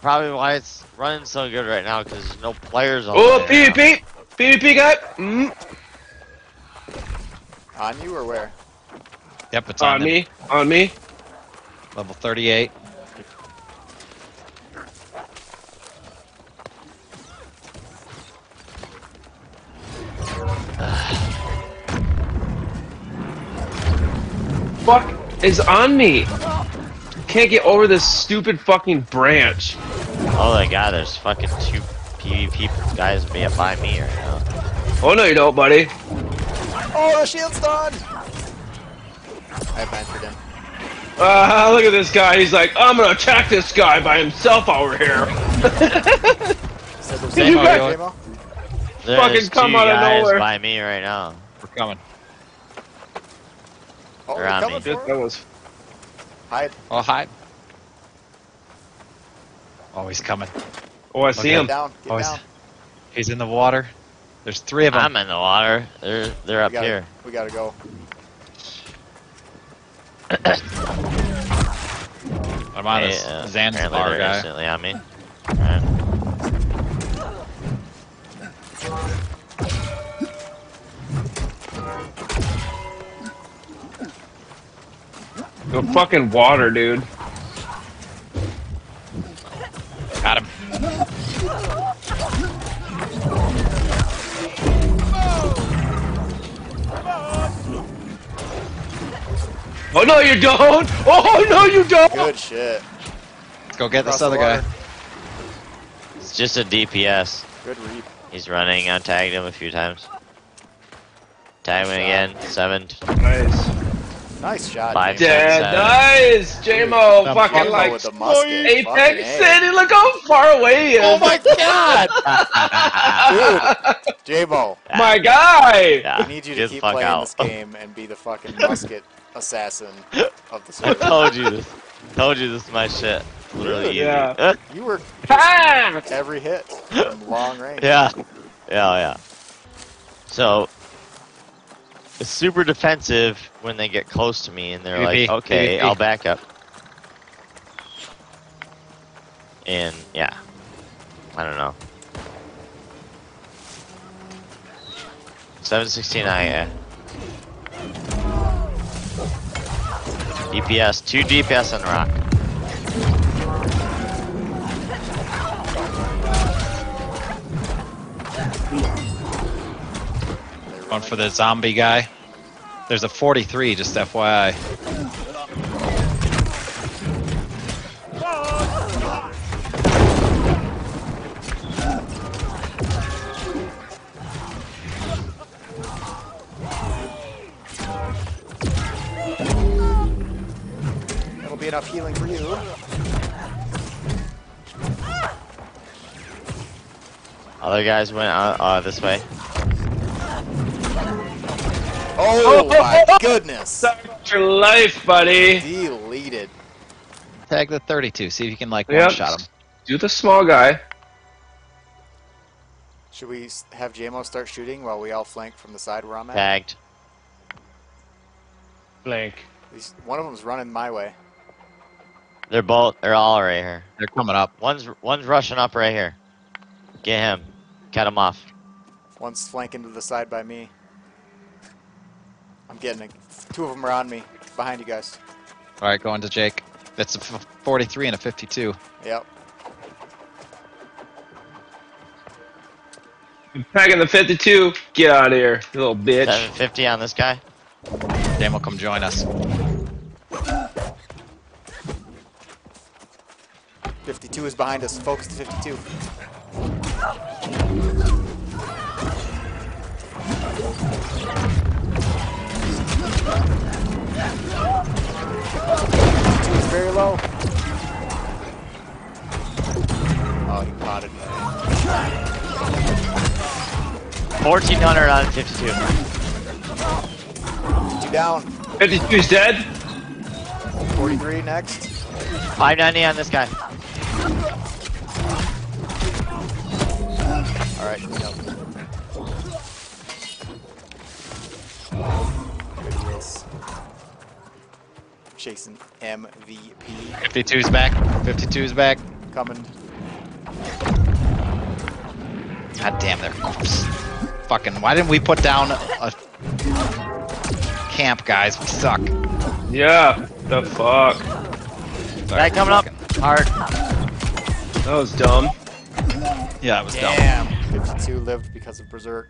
probably why it's running so good right now because there's no players on Oh, there now. PvP! PvP guy! Mm, On you or where? Yep, it's on, on him. me, on me. Level 38. Fuck is on me. Can't get over this stupid fucking branch. Oh my god, there's fucking two PvP guys be by me right now. Oh no, you don't, buddy. Oh, the shield's done! I've ventured him. Ah, look at this guy. He's like, I'm gonna attack this guy by himself over here. Said there's Did you J-Mo, guys- There's Fucking come two out of guys nowhere. by me right now. We're coming. Oh, They're they're on coming me. for That was. Hide. Oh, hi. Oh, he's coming. Oh, I see Okay. him. Get down. Get Oh, he's, down. he's in the water. There's three of them. I'm in the water. They're they're up gotta, here. We gotta go. I'm on Hey, this uh, apparently Zanzibar they're guy. instantly on me. Alright. The fucking water, dude. Oh no, you don't! Oh no, you don't! Good shit. Let's go get Across this other guy. water. It's just a DPS. Good reap. He's running. I tagged him a few times. Tag him again. Seven. Nice. Nice shot. Five. James. Dead. Nice! J-Mo, fucking Jumbo like with the. Apex Fucking City. Look how far away he is. Oh my god! Dude! J-Mo, My guy! Yeah. I need you to Get keep playing out. this game and be the fucking musket assassin of the I told you this. Told you this is my shit. Literally easy. Yeah. You were Ha! every hit from long range. Yeah. Yeah, yeah. So it's super defensive when they get close to me and they're PvP, like, okay, PvP. I'll back up. And yeah. I don't know. 769, yeah. DPS, two DPS on rock. One for the zombie guy. There's a 43, just FYI. Be enough healing for you. Other guys went uh, uh, this way. Oh my goodness! Such your life, buddy. Deleted. Tag the 32, see if you can like Yep. one shot him. Do the small guy. Should we have JMO start shooting while we all flank from the side where I'm at? Tagged. Blank. One of them's running my way. They're both. They're all right here. They're coming up. One's one's rushing up right here. Get him. Cut him off. One's flanking to the side by me. I'm getting it. Two of them are on me. Behind you guys. All right, going to Jake. That's a f- 43 and a 52. Yep. I'm tagging the 52. Get out of here, you little bitch. 750 on this guy. Dan will come join us. 52 is behind us. Focus to 52. Two is very low. Oh, he potted me. 1400 on 52. Two down. 52's dead. 43 next. 590 on this guy. All right. Yep. Good deals. Chasing MVP. 52's back. 52's back. Coming. God damn, they're fucking. Why didn't we put down a camp, guys? We suck. Yeah. The fuck. That coming up. Hard. That was dumb. Yeah, it was dumb. Damn. 52 lived because of Berserk.